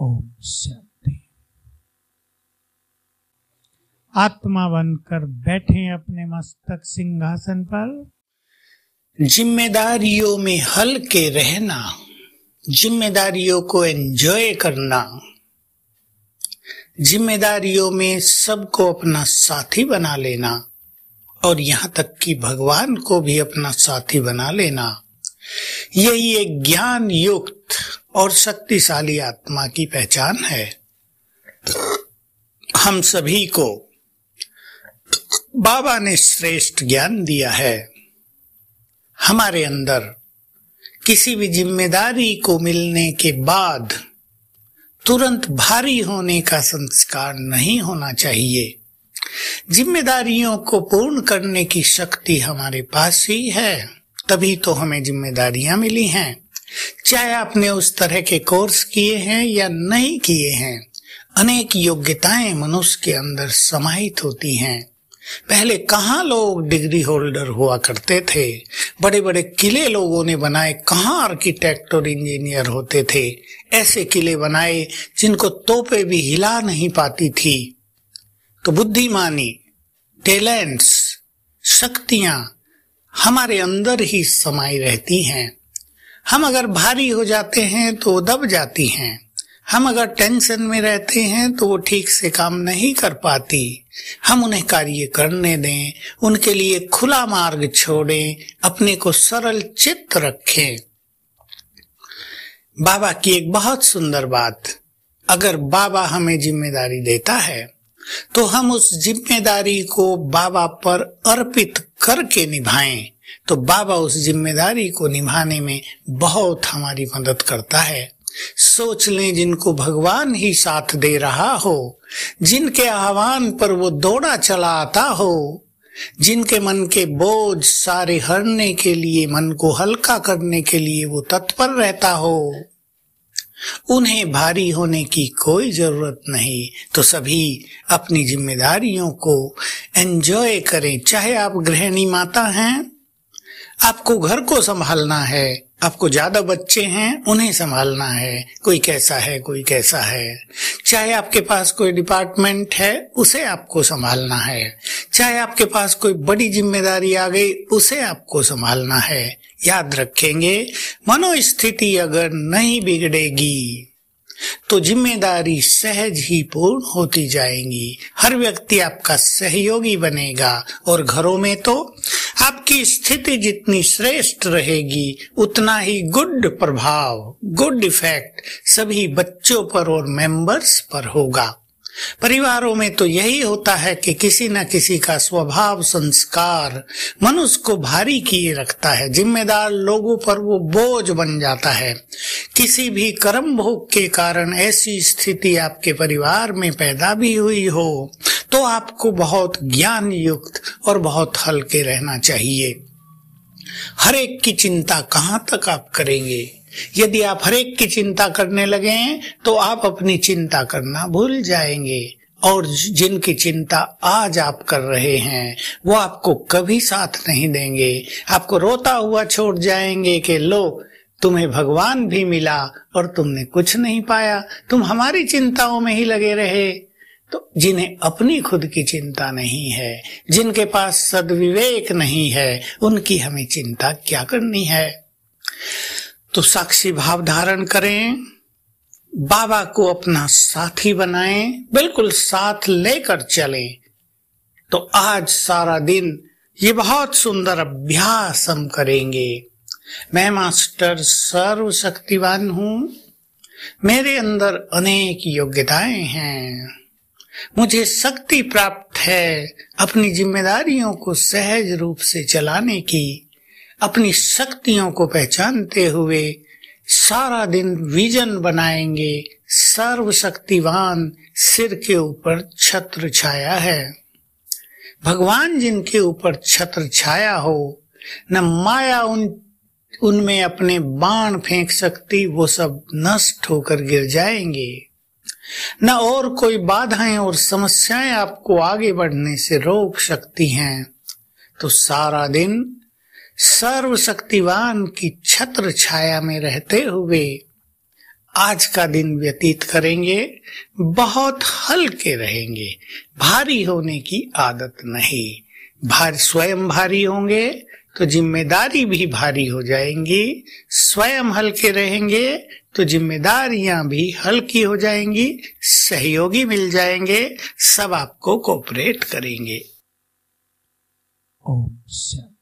ओम शांति। आत्मा बनकर बैठे अपने मस्तक सिंहासन पर। जिम्मेदारियों में हल्के रहना, जिम्मेदारियों को एंजॉय करना, जिम्मेदारियों में सबको अपना साथी बना लेना, और यहाँ तक कि भगवान को भी अपना साथी बना लेना, यही एक ज्ञान युक्त और शक्तिशाली आत्मा की पहचान है। हम सभी को बाबा ने श्रेष्ठ ज्ञान दिया है। हमारे अंदर किसी भी ज़िम्मेदारी को मिलने के बाद तुरंत भारी होने का संस्कार नहीं होना चाहिए। जिम्मेदारियों को पूर्ण करने की शक्ति हमारे पास ही है, तभी तो हमें जिम्मेदारियाँ मिली हैं। चाहे आपने उस तरह के कोर्स किए हैं या नहीं किए हैं, अनेक योग्यताएँ मनुष्य के अंदर समाहित होती हैं। पहले कहाँ लोग डिग्री होल्डर हुआ करते थे? बड़े बड़े किले लोगों ने बनाए कहाँ आर्किटेक्ट और इंजीनियर होते थे? ऐसे किले बनाए जिनको तोपे भी हिला नहीं पाती थी। तो बुद्धिमानी, टैलेंट्स, शक्तियाँ हमारे अंदर ही समाई रहती हैं। हम अगर भारी हो जाते हैं तो दब जाती हैं। हम अगर टेंशन में रहते हैं तो वो ठीक से काम नहीं कर पाती। हम उन्हें कार्य करने दें, उनके लिए खुला मार्ग छोड़ें, अपने को सरल चित्त रखें। बाबा की एक बहुत सुंदर बात, अगर बाबा हमें ज़िम्मेदारी देता है तो हम उस ज़िम्मेदारी को बाबा पर अर्पित करके निभाएँ। तो बाबा उस ज़िम्मेदारी को निभाने में बहुत हमारी मदद करता है। सोच लें जिनको भगवान ही साथ दे रहा हो, जिनके आह्वान पर वो दौड़ा चला आता हो, जिनके मन के बोझ सारे हरने के लिए, मन को हल्का करने के लिए वो तत्पर रहता हो। उन्हें भारी होने की कोई ज़रूरत नहीं। तो सभी अपनी जिम्मेदारियों को एंजॉय करें। चाहे आप गृहिणी माता हैं आपको घर को संभालना है, आपको ज़्यादा बच्चे हैं, उन्हें संभालना है, कोई कैसा है, कोई कैसा है। चाहे आपके पास कोई डिपार्टमेंट है, उसे आपको संभालना है। चाहे आपके पास कोई बड़ी ज़िम्मेदारी आ गई, उसे आपको संभालना है। याद रखेंगे, मनोस्थिति अगर नहीं बिगड़ेगी तो ज़िम्मेदारी सहज ही पूर्ण होती जाएँगी। हर व्यक्ति आपका सहयोगी बनेगा, और घरों में तो आपकी स्थिति जितनी श्रेष्ठ रहेगी, उतना ही गुड प्रभाव, गुड इफ़ेक्ट सभी बच्चों पर और मेंबर्स पर होगा। परिवारों में तो यही होता है कि किसी न किसी का स्वभाव, संस्कार मनुष्य को भारी किए रखता है। जिम्मेदार लोगों पर वो बोझ बन जाता है। किसी भी कर्म भोग के कारण ऐसी स्थिति आपके परिवार में पैदा भी हुई हो तो आपको बहुत ज्ञान युक्त और बहुत हल्के रहना चाहिए। हर एक की चिंता कहाँ तक आप करेंगे? यदि आप हर एक की चिंता करने लगे हैं तो आप अपनी चिंता करना भूल जाएँगे। और जिनकी चिंता आज आप कर रहे हैं, वो आपको कभी साथ नहीं देंगे। आपको रोता हुआ छोड़ जाएँगे कि लो, तुम्हें भगवान भी मिला और तुमने कुछ नहीं पाया। तुम हमारी चिंताओं में ही लगे रहे। तो जिन्हें अपनी खुद की चिंता नहीं है, जिनके पास सदविवेक नहीं है, उनकी हमें चिंता क्या करनी है? तो साक्षी भाव धारण करें, बाबा को अपना साथी बनाएँ, बिल्कुल साथ लेकर चलें। तो आज सारा दिन ये बहुत सुंदर अभ्यास हम करेंगे। मैं मास्टर सर्वशक्तिवान हूँ। मेरे अंदर अनेक योग्यताएँ हैं। मुझे शक्ति प्राप्त है अपनी जिम्मेदारियों को सहज रूप से चलाने की, अपनी शक्तियों को पहचानते हुए सारा दिन विजन बनाएँगे, सर्वशक्तिवान सिर के ऊपर छत्र छाया है। भगवान जिनके ऊपर छत्र छाया हो, न माया उन, उनमें अपने बाण फेंक सकती, वो सब नष्ट होकर गिर जाएँगे। न और कोई बाधाएँ और समस्याएँ आपको आगे बढ़ने से रोक सकती हैं। तो सारा दिन सर्वशक्तिवान की छत्र छाया में रहते हुए आज का दिन व्यतीत करेंगे, बहुत हल्के रहेंगे, भारी होने की आदत नहीं। भारी स्वयं भारी होंगे तो ज़िम्मेदारी भी भारी हो जाएँगी, स्वयं हल्के रहेंगे तो जिम्मेदारियाँ भी हल्की हो जाएँगी, सहयोगी मिल जाएँगे, सब आपको कोऑपरेट करेंगे। ओम शांति